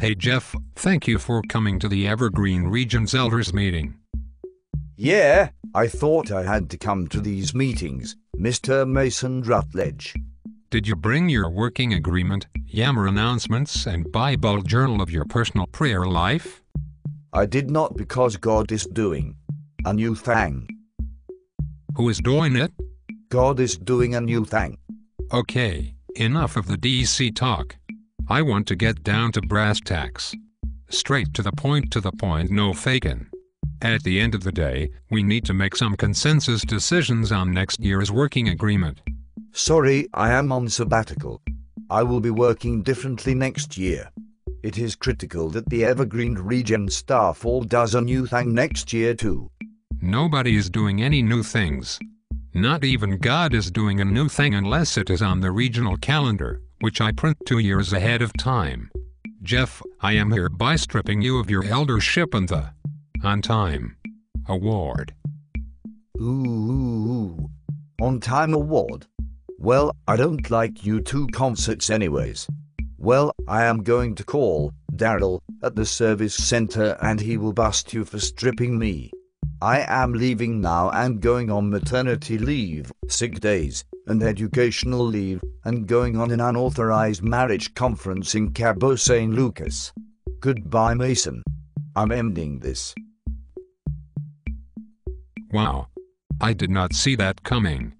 Hey Jeff, thank you for coming to the Evergreen Region's Elders meeting. Yeah, I thought I had to come to these meetings, Mr. Mason Rutledge. Did you bring your working agreement, Yammer announcements, and Bible journal of your personal prayer life? I did not because God is doing a new thing. Who is doing it? God is doing a new thing. Okay, enough of the DC talk. I want to get down to brass tacks. Straight to the point, to the point, no faking. At the end of the day, we need to make some consensus decisions on next year's working agreement. Sorry, I am on sabbatical. I will be working differently next year. It is critical that the Evergreen Region staff all does a new thing next year too. Nobody is doing any new things. Not even God is doing a new thing unless it is on the regional calendar, which I print two years ahead of time. Jeff, I am hereby stripping you of your eldership and the on time award. Ooh. On time award? Well, I don't like U2 concerts anyways. Well, I am going to call Daryl at the service center and he will bust you for stripping me. I am leaving now and going on maternity leave, sick days, and educational leave, and going on an unauthorized marriage conference in Cabo San Lucas. Goodbye, Mason. I'm ending this. Wow. I did not see that coming.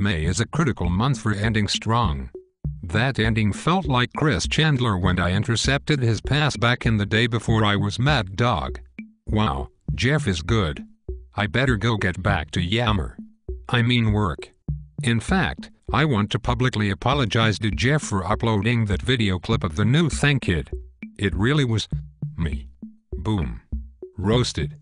May is a critical month for ending strong. That ending felt like Chris Chandler when I intercepted his pass back in the day before I was Mad Dog. Wow, Jeff is good. I better go get back to Yammer. I mean work. In fact, I want to publicly apologize to Jeff for uploading that video clip of the new Thank Kid. It really was me. Boom. Roasted.